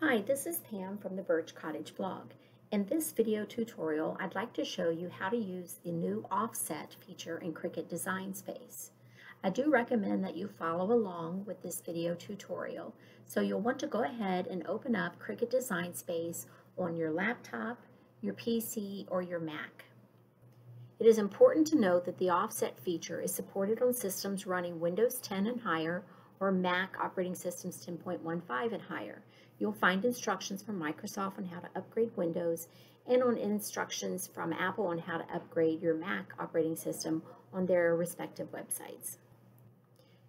Hi, this is Pam from the Birch Cottage blog. In this video tutorial, I'd like to show you how to use the new offset feature in Cricut Design Space. I do recommend that you follow along with this video tutorial, so you'll want to go ahead and open up Cricut Design Space on your laptop, your PC, or your Mac. It is important to note that the offset feature is supported on systems running Windows 10 and higher or Mac operating systems 10.15 and higher. You'll find instructions from Microsoft on how to upgrade Windows and on instructions from Apple on how to upgrade your Mac operating system on their respective websites.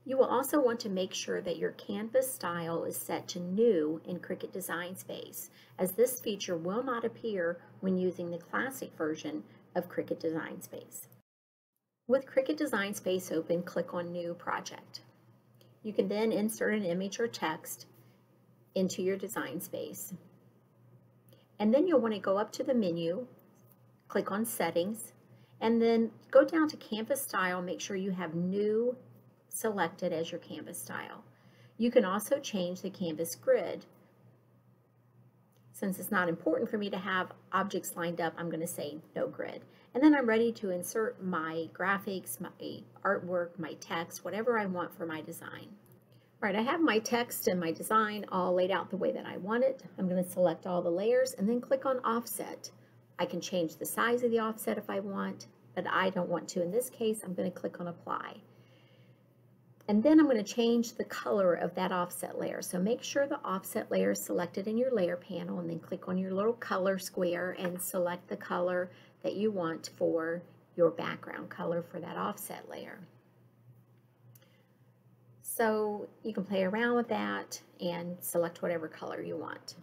You will also want to make sure that your canvas style is set to new in Cricut Design Space, as this feature will not appear when using the classic version of Cricut Design Space. With Cricut Design Space open, click on New Project. You can then insert an image or text into your design space. And then you'll want to go up to the menu, click on Settings, and then go down to Canvas Style, make sure you have New selected as your canvas style. You can also change the canvas grid. Since it's not important for me to have objects lined up, I'm going to say no grid. And then I'm ready to insert my graphics, my artwork, my text, whatever I want for my design. All right, I have my text and my design all laid out the way that I want it. I'm going to select all the layers and then click on offset. I can change the size of the offset if I want, but I don't want to. In this case, I'm going to click on apply. And then I'm going to change the color of that offset layer. So make sure the offset layer is selected in your layer panel and then click on your little color square and select the color that you want for your background color for that offset layer. So you can play around with that and select whatever color you want.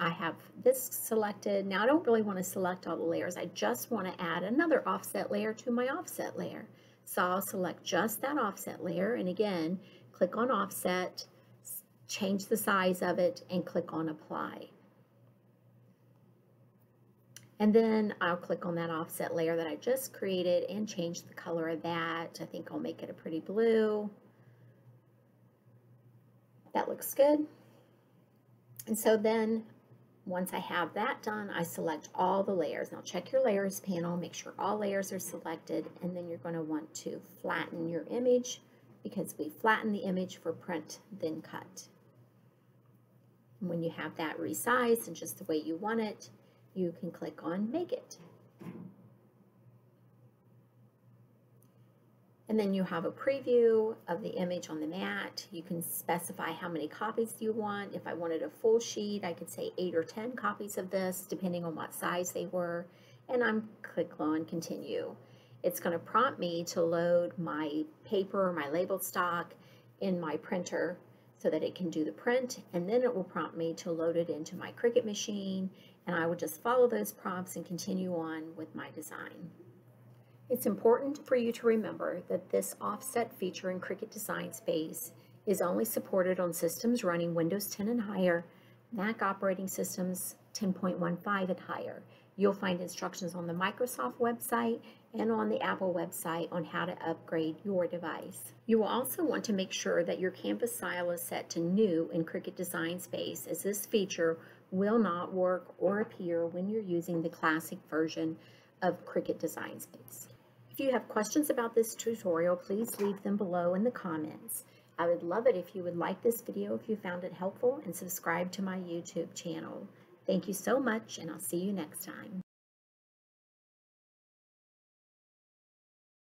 I have this selected. Now I don't really want to select all the layers. I just want to add another offset layer to my offset layer. So I'll select just that offset layer and again, click on offset, change the size of it and click on apply. And then I'll click on that offset layer that I just created and change the color of that. I think I'll make it a pretty blue. That looks good. And so then once I have that done, I select all the layers. Now check your layers panel, make sure all layers are selected, and then you're going to want to flatten your image because we flatten the image for print, then cut. When you have that resized and just the way you want it, you can click on Make It. And then you have a preview of the image on the mat. You can specify how many copies you want. If I wanted a full sheet, I could say eight or 10 copies of this, depending on what size they were. And I'm click on continue. It's going to prompt me to load my paper, or my label stock in my printer so that it can do the print. And then it will prompt me to load it into my Cricut machine. And I will just follow those prompts and continue on with my design. It's important for you to remember that this offset feature in Cricut Design Space is only supported on systems running Windows 10 and higher, Mac operating systems 10.15 and higher. You'll find instructions on the Microsoft website and on the Apple website on how to upgrade your device. You will also want to make sure that your canvas style is set to new in Cricut Design Space as this feature will not work or appear when you're using the classic version of Cricut Design Space. If you have questions about this tutorial, please leave them below in the comments. I would love it if you would like this video if you found it helpful and subscribe to my YouTube channel. Thank you so much and I'll see you next time.